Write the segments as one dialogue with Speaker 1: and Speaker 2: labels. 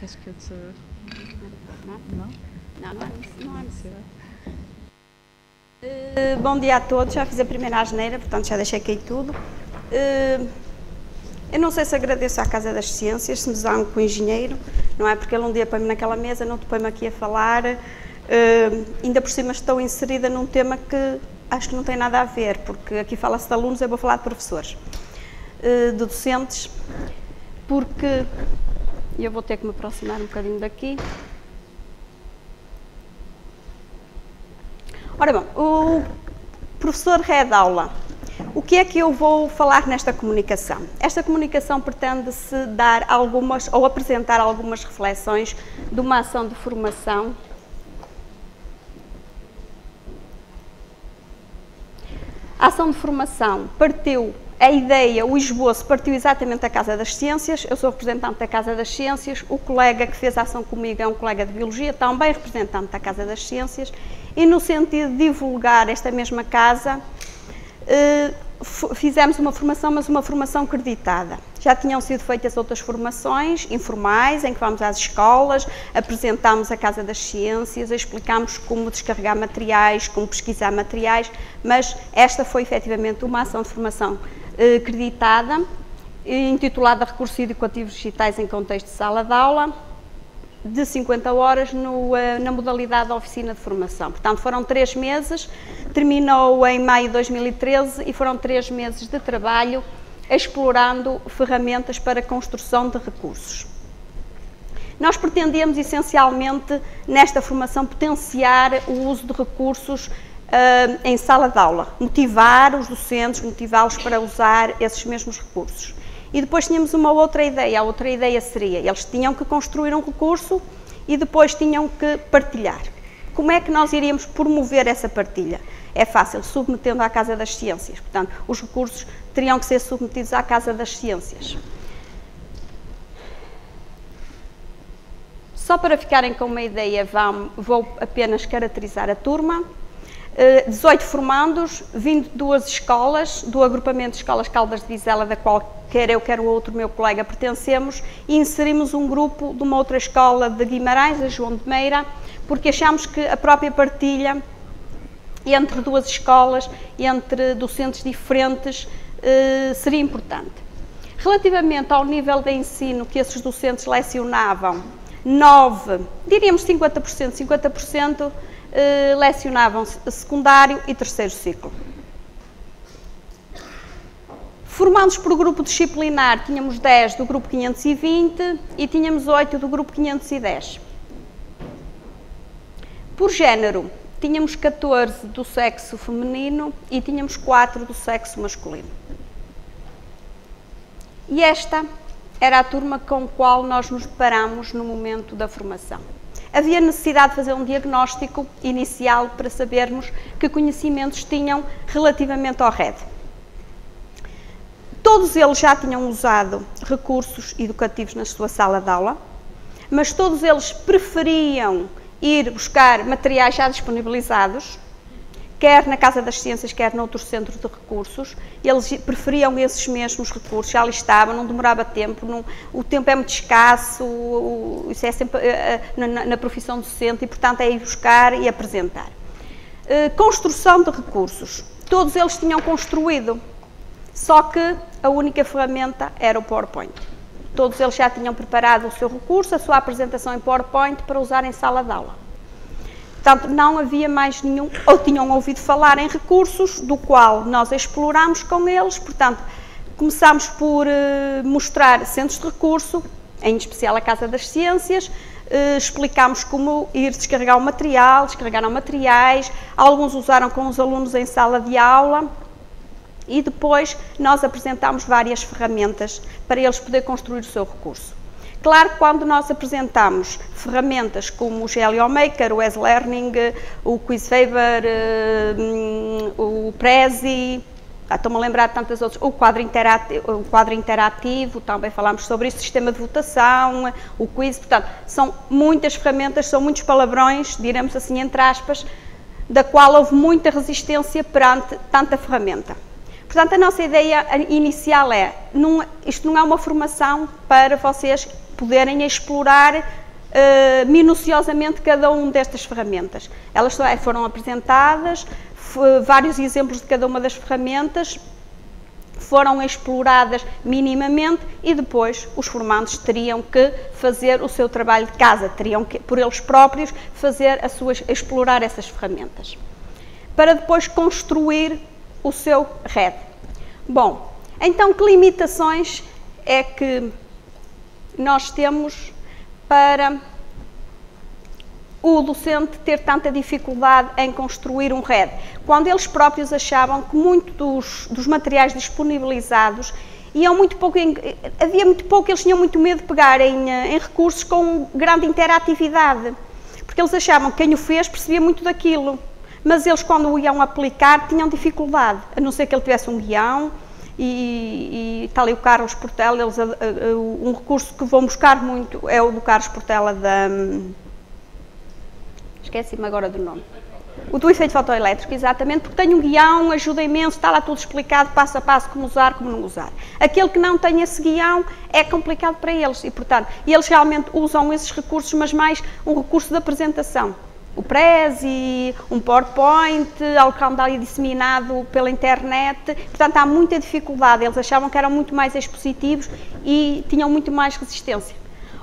Speaker 1: Que eu te...
Speaker 2: Não?
Speaker 1: Não?
Speaker 2: Não, não há necess- não há necessidade.
Speaker 3: Eh, Bom dia a todos, já fiz a primeira asneira, portanto já deixei cair tudo. Eh, Eu não sei se agradeço à Casa das Ciências, se me dão com o engenheiro, não é? Porque ele um dia põe-me naquela mesa, não te põe-me aqui a falar, eh, ainda por cima estou inserida num tema que acho que não tem nada a ver, porque aqui fala-se de alunos, eu vou falar de professores, de docentes, porque e eu vou ter que me aproximar um bocadinho daqui. Ora bom, o professor Red Aula, o que é que eu vou falar nesta comunicação? Esta comunicação pretende-se dar algumas, ou apresentar algumas reflexões de uma ação de formação A ação de formação partiu, a ideia, o esboço partiu exatamente da Casa das Ciências, eu sou representante da Casa das Ciências, o colega que fez a ação comigo é um colega de Biologia, também representante da Casa das Ciências, e no sentido de divulgar esta mesma casa, eh, fizemos uma formação, mas uma formação creditada. Já tinham sido feitas outras formações informais, em que vamos às escolas, apresentámos a Casa das Ciências, explicámos como descarregar materiais, como pesquisar materiais, mas esta foi efetivamente uma ação de formação eh, creditada, eh, intitulada Recursos Educativos Digitais em Contexto de Sala de Aula, de 50 horas no, eh, na modalidade da oficina de formação. Portanto, foram três meses, terminou em maio de 2013 e foram três meses de trabalho explorando ferramentas para construção de recursos. Nós pretendemos essencialmente nesta formação potenciar o uso de recursos ah, em sala de aula, motivar os docentes, motivá-los para usar esses mesmos recursos. E depois tínhamos uma outra ideia, a outra ideia seria, eles tinham que construir um recurso e depois tinham que partilhar. Como é que nós iríamos promover essa partilha? É fácil, submetendo à Casa das Ciências. Portanto, os recursos teriam que ser submetidos à Casa das Ciências. Só para ficarem com uma ideia, vou apenas caracterizar a turma. Eh, 18 formandos, 22 escolas, do agrupamento de escolas Caldas de Vizela, da qual quer eu, quer o outro meu colega pertencemos, e inserimos um grupo de uma outra escola de Guimarães, a João de Meira, porque achamos que a própria partilha entre duas escolas, entre docentes diferentes, eh, seria importante. Relativamente ao nível de ensino que esses docentes lecionavam, 9, diríamos 50%, 50% eh, lecionavam secundário e terceiro ciclo. Formados por grupo disciplinar, tínhamos 10 do grupo 520 e tínhamos 8 do grupo 510. Por género, tínhamos 14 do sexo feminino e tínhamos 4 do sexo masculino. E esta era a turma com a qual nós nos deparamos no momento da formação. Havia necessidade de fazer um diagnóstico inicial para sabermos que conhecimentos tinham relativamente ao RED. Todos eles já tinham usado recursos educativos na sua sala de aula, mas todos eles preferiam ir buscar materiais já disponibilizados, quer na Casa das Ciências, quer noutro centro de recursos. Eles preferiam esses mesmos recursos, já ali estavam, não demorava tempo, não- o tempo é muito escasso, o- isso é sempre eh, eh, na, na profissão docente e, portanto, é ir buscar e apresentar. Eh, construção de recursos. Todos eles tinham construído, só que a única ferramenta era o PowerPoint. Todos eles já tinham preparado o seu recurso, a sua apresentação em PowerPoint para usar em sala de aula. Portanto, não havia mais nenhum, ou tinham ouvido falar em recursos, do qual nós exploramos com eles. Portanto, começámos por eh, mostrar centros de recurso, em especial a Casa das Ciências, eh, explicámos como ir descarregar o material, descarregaram materiais, alguns usaram com os alunos em sala de aula, e depois nós apresentámos várias ferramentas para eles poderem construir o seu recurso. Claro quando nós apresentamos ferramentas como o GLOmaker, o S-Learning, o QuizFaber, eh, o Prezi, ah, estou-me a lembrar de tantas outras, o quadro, interativo, o quadro interativo, também falámos sobre isso, sistema de votação, o quiz, portanto, são muitas ferramentas, são muitos palavrões, diremos assim, entre aspas, da qual houve muita resistência perante tanta ferramenta. Portanto, a nossa ideia inicial é, não, isto não é uma formação para vocês poderem explorar uh, minuciosamente cada uma destas ferramentas. Elas foram apresentadas, vários exemplos de cada uma das ferramentas, foram exploradas minimamente e depois os formandos teriam que fazer o seu trabalho de casa, teriam que, por eles próprios, fazer as suas, explorar essas ferramentas, para depois construir o seu RED. Bom, então que limitações é que nós temos para o docente ter tanta dificuldade em construir um RED, quando eles próprios achavam que muitos dos, dos materiais disponibilizados iam muito pouco, em, havia muito pouco, eles tinham muito medo de pegar em, em recursos com grande interatividade, porque eles achavam que quem o fez percebia muito daquilo, mas eles quando o iam aplicar tinham dificuldade, a não ser que ele tivesse um guião, e, e está ali o Carlos Portela, eles, um recurso que vão buscar muito é o do Carlos Portela da esqueci-me agora do nome. O do efeito fotoelétrico, exatamente, porque tem um guião, ajuda imenso, está lá tudo explicado, passo a passo, como usar, como não usar. Aquele que não tem esse guião é complicado para eles e, portanto, eles realmente usam esses recursos, mas mais um recurso de apresentação. O Prezi, um PowerPoint, algo que anda ali disseminado pela internet, portanto há muita dificuldade, eles achavam que eram muito mais expositivos e tinham muito mais resistência.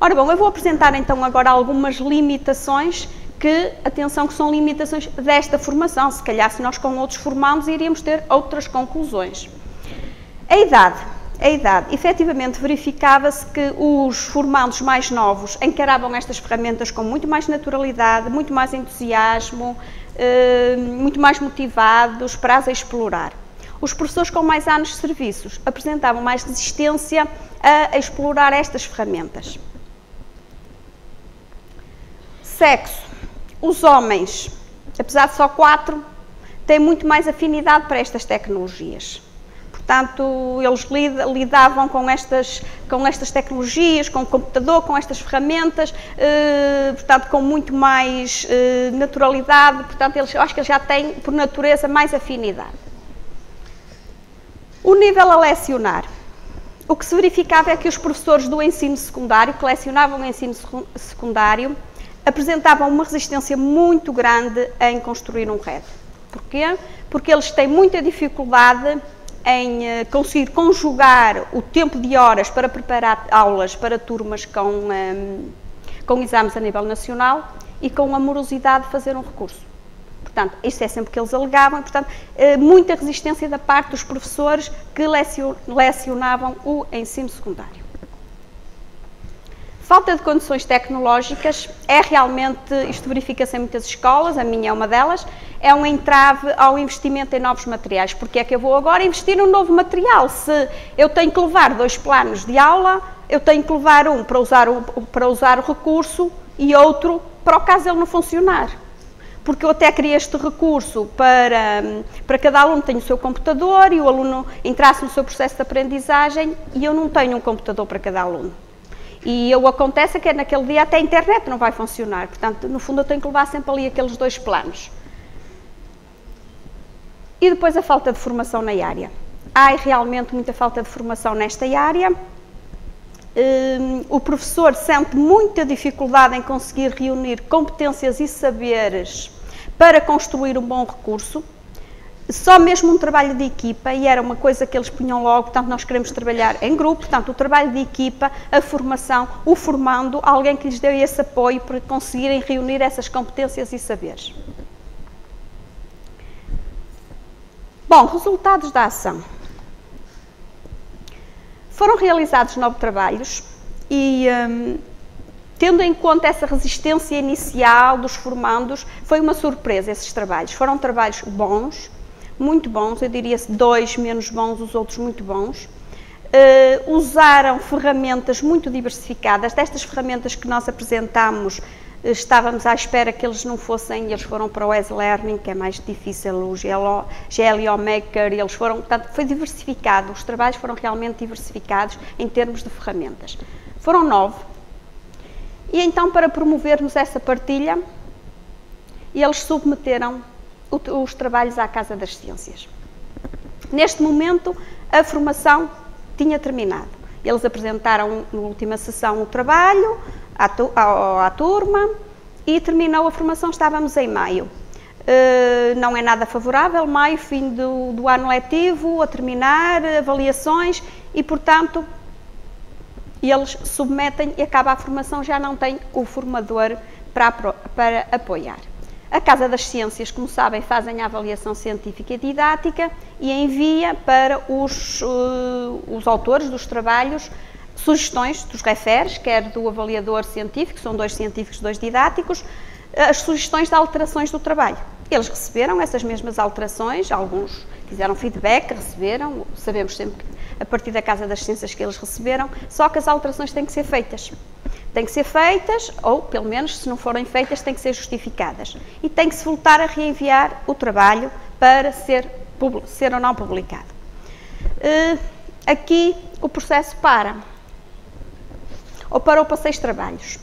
Speaker 3: Ora bom, eu vou apresentar então agora algumas limitações que, atenção, que são limitações desta formação. Se calhar, se nós com outros formarmos, iríamos ter outras conclusões. A idade. A idade. Efetivamente, verificava-se que os formandos mais novos encaravam estas ferramentas com muito mais naturalidade, muito mais entusiasmo, eh, muito mais motivados para as explorar. Os professores com mais anos de serviços apresentavam mais resistência a explorar estas ferramentas. Sexo os homens, apesar de só quatro, têm muito mais afinidade para estas tecnologias. Portanto, eles lidavam com estas, com estas tecnologias, com o computador, com estas ferramentas, eh, portanto, com muito mais eh, naturalidade. Portanto, eles, eu acho que eles já têm, por natureza, mais afinidade. O nível a lecionar. O que se verificava é que os professores do ensino secundário, que lecionavam o ensino secundário, apresentavam uma resistência muito grande em construir um RED. Porquê? Porque eles têm muita dificuldade em eh, conseguir conjugar o tempo de horas para preparar aulas para turmas com, ehm, com exames a nível nacional e com a morosidade de fazer um recurso. Portanto, isto é sempre que eles alegavam, portanto, eh, muita resistência da parte dos professores que lecionavam o ensino secundário. Falta de condições tecnológicas é realmente, isto verifica-se em muitas escolas, a minha é uma delas, é um entrave ao investimento em novos materiais. Porque é que eu vou agora investir num novo material? Se eu tenho que levar dois planos de aula, eu tenho que levar um para usar o, para usar o recurso e outro para o caso ele não funcionar. Porque eu até queria este recurso para, para cada aluno tem o seu computador e o aluno entrasse no seu processo de aprendizagem e eu não tenho um computador para cada aluno. E o acontece é que naquele dia até a internet não vai funcionar. Portanto, no fundo eu tenho que levar sempre ali aqueles dois planos. E depois a falta de formação na área. Há realmente muita falta de formação nesta área. Um, o professor sente muita dificuldade em conseguir reunir competências e saberes para construir um bom recurso só mesmo um trabalho de equipa, e era uma coisa que eles punham logo, portanto, nós queremos trabalhar em grupo, portanto, o trabalho de equipa, a formação, o formando, alguém que lhes dê esse apoio para conseguirem reunir essas competências e saberes. Bom, resultados da ação. Foram realizados nove trabalhos e, hum, tendo em conta essa resistência inicial dos formandos, foi uma surpresa esses trabalhos. Foram trabalhos bons, muito bons, eu diria dois menos bons, os outros muito bons. Uh, usaram ferramentas muito diversificadas. Destas ferramentas que nós apresentamos, uh, estávamos à espera que eles não fossem, eles foram para o S-Learning, que é mais difícil, o GLO, GLO Maker, eles foram, portanto, foi diversificado, os trabalhos foram realmente diversificados em termos de ferramentas. Foram nove. E então, para promovermos essa partilha, eles submeteram os trabalhos à Casa das Ciências. Neste momento, a formação tinha terminado Eles apresentaram na última sessão o trabalho à, tu, à, à turma e terminou a formação, estávamos em maio. Uh, não é nada favorável, maio, fim do, do, ano letivo, a terminar, avaliações e, portanto, eles submetem e acaba a formação, já não tem o formador para, para apoiar. A Casa das Ciências, como sabem, fazem a avaliação científica e didática e envia para os, uh, os autores dos trabalhos sugestões dos referes, quer do avaliador científico, são dois científicos, dois didáticos, as sugestões de alterações do trabalho. Eles receberam essas mesmas alterações, alguns fizeram feedback, receberam, sabemos sempre a partir da Casa das Ciências que eles receberam, só que as alterações têm que ser feitas. Têm que ser feitas, ou pelo menos, se não forem feitas, têm que ser justificadas. E tem que se voltar a reenviar o trabalho para ser, ser ou não publicado. Uh, aqui o processo para. Ou parou para seis trabalhos.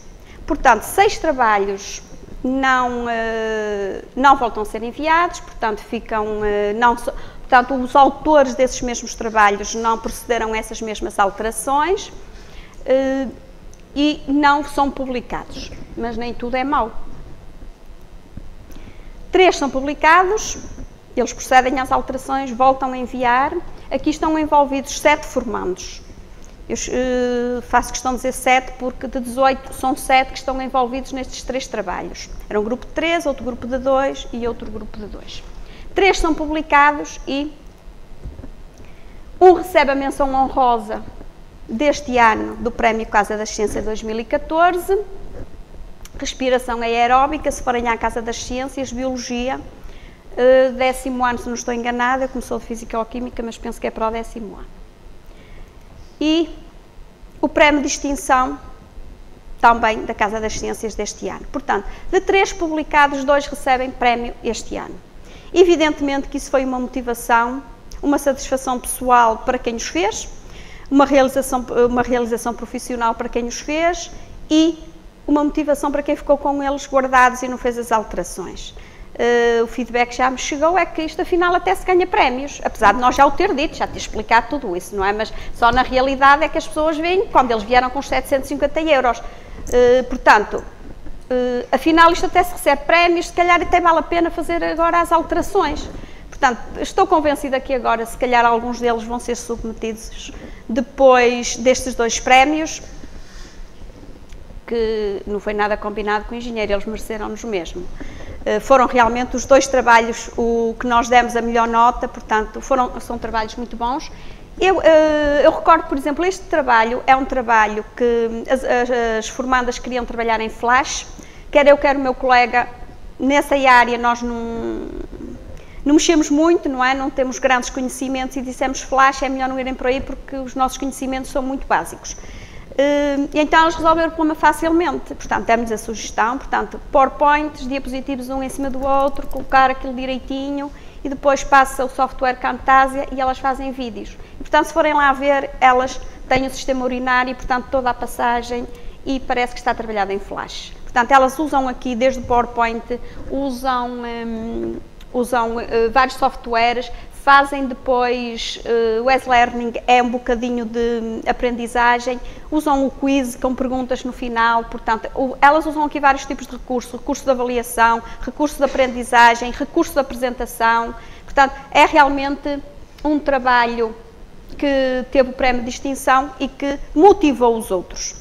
Speaker 3: Portanto, seis trabalhos não, uh, não voltam a ser enviados, portanto, ficam, uh, não, portanto, os autores desses mesmos trabalhos não procederam a essas mesmas alterações uh, e não são publicados, mas nem tudo é mau. Três são publicados, eles procedem às alterações, voltam a enviar, aqui estão envolvidos sete formandos. Eu uh, faço questão de dizer 7 porque de 18 são 7 que estão envolvidos nestes três trabalhos. Era um grupo de 3, outro grupo de 2 e outro grupo de 2. Três são publicados e um recebe a menção honrosa deste ano do Prémio Casa das Ciências 2014, Respiração Aeróbica, se forem à Casa das Ciências, Biologia, uh, décimo ano, se não estou enganada, começou de Física ou Química, mas penso que é para o décimo ano e o prémio de extinção também da Casa das Ciências deste ano. Portanto, de três publicados, dois recebem prémio este ano. Evidentemente que isso foi uma motivação, uma satisfação pessoal para quem os fez, uma realização, uma realização profissional para quem os fez e uma motivação para quem ficou com eles guardados e não fez as alterações uh, o feedback já me chegou é que isto afinal até se ganha prémios, apesar de nós já o ter dito, já ter explicado tudo isso, não é? Mas só na realidade é que as pessoas veem quando eles vieram com os 750 euros. Uh, portanto, uh, afinal isto até se recebe prémios, se calhar até vale a pena fazer agora as alterações. Portanto, estou convencida que agora, se calhar, alguns deles vão ser submetidos depois destes dois prémios, que não foi nada combinado com o engenheiro, eles mereceram-nos mesmo. Eh, foram realmente os dois trabalhos o que nós demos a melhor nota, portanto, foram, são trabalhos muito bons. Eu, eh, eu, recordo, por exemplo, este trabalho é um trabalho que as, as, as, formandas queriam trabalhar em flash, quer eu, quer o meu colega, nessa área nós não, não mexemos muito, não é? Não temos grandes conhecimentos e dissemos flash, é melhor não irem por aí porque os nossos conhecimentos são muito básicos. Uh, e então eles resolveram o problema facilmente. Portanto, demos a sugestão, portanto, PowerPoints, diapositivos um em cima do outro, colocar aquilo direitinho e depois passa o software Camtasia e elas fazem vídeos. E, portanto, se forem lá ver, elas têm o sistema urinário, portanto, toda a passagem e parece que está trabalhada em Flash. Portanto, elas usam aqui, desde o PowerPoint, usam, um, usam uh, vários softwares, fazem depois uh, o S-Learning é um bocadinho de aprendizagem, usam o quiz com perguntas no final, portanto, o, elas usam aqui vários tipos de recursos, recurso de avaliação, recurso de aprendizagem, recurso de apresentação, portanto, é realmente um trabalho que teve o prémio de distinção e que motivou os outros.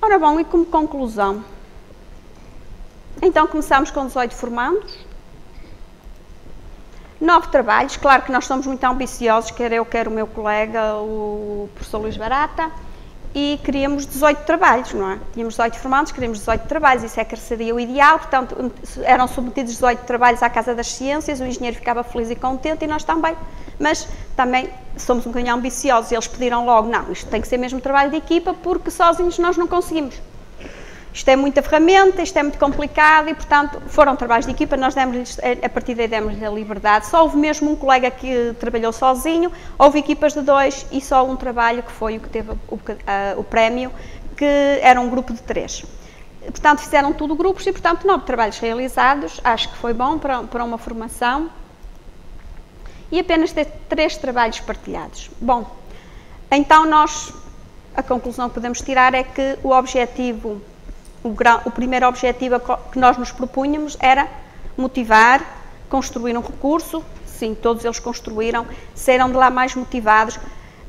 Speaker 3: Ora bom, e como conclusão, então começamos com 18 formandos, Nove trabalhos, claro que nós somos muito ambiciosos, quer eu, quer o meu colega, o professor Luís Barata, e queríamos 18 trabalhos, não é? Tínhamos 18 formandos, queríamos 18 trabalhos, isso é que seria o ideal, portanto, eram submetidos 18 trabalhos à Casa das Ciências, o engenheiro ficava feliz e contente e nós também, mas também somos um bocadinho ambiciosos, eles pediram logo, não, isto tem que ser mesmo trabalho de equipa, porque sozinhos nós não conseguimos. Isto é muita ferramenta, isto é muito complicado e, portanto, foram trabalhos de equipa, nós demos a partir daí demos-lhes a liberdade. Só houve mesmo um colega que trabalhou sozinho, houve equipas de dois e só um trabalho que foi o que teve o, o prémio, que era um grupo de três. Portanto, fizeram tudo grupos e, portanto, nove trabalhos realizados, acho que foi bom para, para uma formação. e apenas ter três trabalhos partilhados. Bom, então nós, a conclusão que podemos tirar é que o objetivo, o, o primeiro objetivo que nós nos propunhamos era motivar, construir um recurso, sim, todos eles construíram, saíram de lá mais motivados,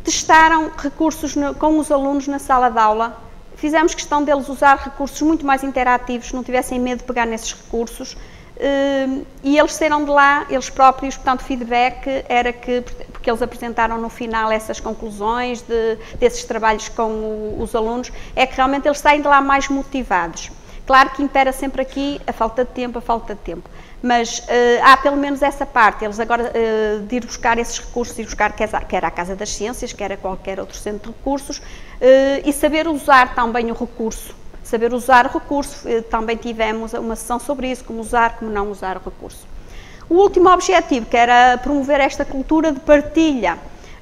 Speaker 3: testaram recursos no, com os alunos na sala de aula, fizemos questão deles usar recursos muito mais interativos, não tivessem medo de pegar nesses recursos, Uh, e eles saíram de lá, eles próprios, portanto, o feedback era que, porque eles apresentaram no final essas conclusões de, desses trabalhos com o, os alunos, é que realmente eles saem de lá mais motivados. Claro que impera sempre aqui a falta de tempo, a falta de tempo. Mas uh, há pelo menos essa parte, eles agora uh, de ir buscar esses recursos, ir buscar quer, a Casa das Ciências, quer a qualquer outro centro de recursos, uh, e saber usar também o recurso, saber usar o recurso, também tivemos uma sessão sobre isso, como usar, como não usar o recurso. O último objetivo, que era promover esta cultura de partilha,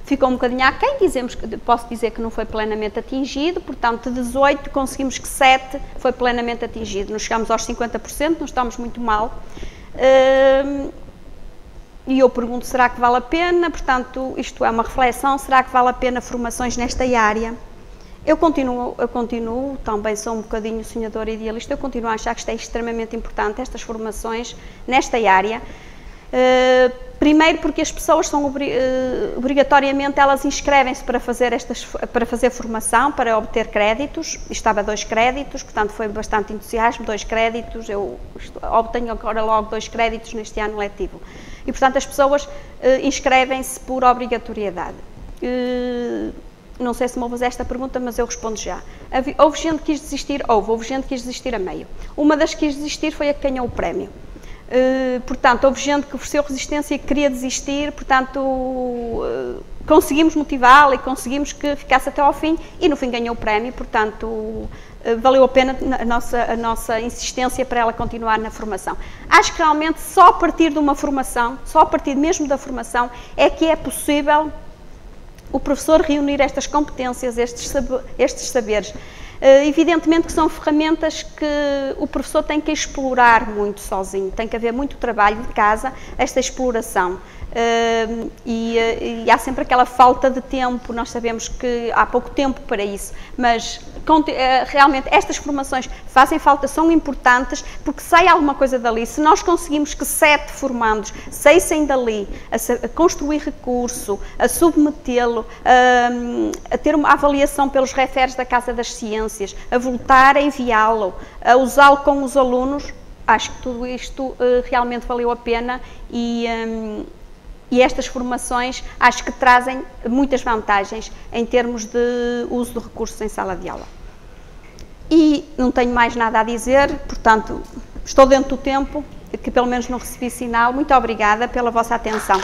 Speaker 3: ficou um bocadinho aquém, dizemos, posso dizer que não foi plenamente atingido, portanto, de 18 conseguimos que 7 foi plenamente atingido, nós chegamos aos 50%, não estamos muito mal, uh, e eu pergunto, será que vale a pena, portanto, isto é uma reflexão, será que vale a pena formações nesta área? Eu continuo, eu continuo, também sou um bocadinho sonhadora idealista, eu continuo a achar que isto é extremamente importante, estas formações nesta área, primeiro porque as pessoas são uh, obrigatoriamente elas inscrevem-se para fazer estas para fazer formação para obter créditos estava dois créditos portanto foi bastante entusiasmo dois créditos eu obtenho agora logo dois créditos neste ano letivo e portanto as pessoas uh, inscrevem-se por obrigatoriedade não sei se me esta pergunta, mas eu respondo já. Houve gente que quis desistir? Houve. Houve gente que quis desistir a meio. Uma das que quis desistir foi a que ganhou o prémio. Uh, portanto, houve gente que ofereceu resistência e que queria desistir, portanto, uh, conseguimos motivá-la e conseguimos que ficasse até ao fim e no fim ganhou o prémio, portanto, uh, valeu a pena a nossa, a nossa insistência para ela continuar na formação. Acho que realmente só a partir de uma formação, só a partir mesmo da formação, é que é possível o professor reunir estas competências, estes, estes saberes. Uh, evidentemente que são ferramentas que o professor tem que explorar muito sozinho, tem que haver muito trabalho de casa, esta exploração. Uh, e, e, há sempre aquela falta de tempo, nós sabemos que há pouco tempo para isso, mas realmente estas formações fazem falta, são importantes, porque sai alguma coisa dali. Se nós conseguimos que sete formandos saíssem dali a, construir recurso, a submetê-lo, uh, a ter uma avaliação pelos referes da Casa das Ciências, a voltar a enviá-lo, a usá-lo com os alunos, acho que tudo isto realmente valeu a pena e, um, e estas formações acho que trazem muitas vantagens em termos de uso de recursos em sala de aula. E não tenho mais nada a dizer, portanto, estou dentro do tempo, que pelo menos não recebi sinal. Muito obrigada pela vossa atenção.